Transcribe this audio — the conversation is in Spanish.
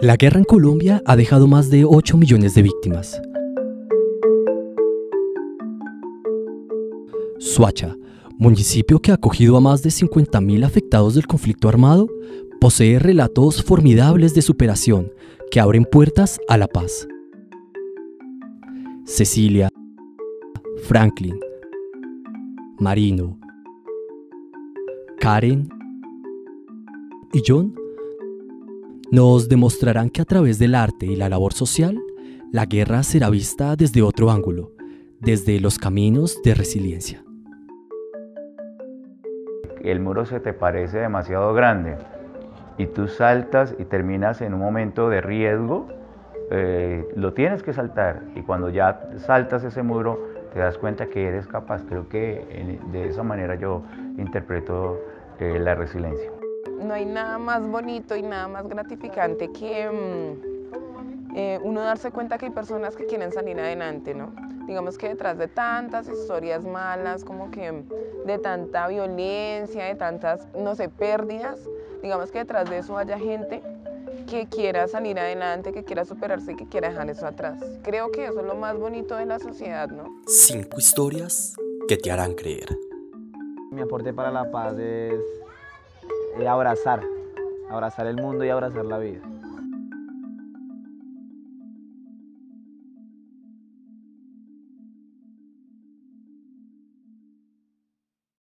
La guerra en Colombia ha dejado más de 8 millones de víctimas. Suacha, municipio que ha acogido a más de 50.000 afectados del conflicto armado, posee relatos formidables de superación que abren puertas a la paz. Cecilia, Franklin, Marino, Karen y John nos demostrarán que a través del arte y la labor social, la guerra será vista desde otro ángulo, desde los caminos de resiliencia. El muro se te parece demasiado grande y tú saltas y terminas en un momento de riesgo, eh, lo tienes que saltar y cuando ya saltas ese muro te das cuenta que eres capaz. Creo que de esa manera yo interpreto eh, la resiliencia. No hay nada más bonito y nada más gratificante que mm, eh, uno darse cuenta que hay personas que quieren salir adelante, ¿no? Digamos que detrás de tantas historias malas, como que de tanta violencia, de tantas, no sé, pérdidas, digamos que detrás de eso haya gente que quiera salir adelante, que quiera superarse y que quiera dejar eso atrás. Creo que eso es lo más bonito de la sociedad, ¿no? Cinco historias que te harán creer. Mi aporte para la paz es abrazar, abrazar el mundo y abrazar la vida.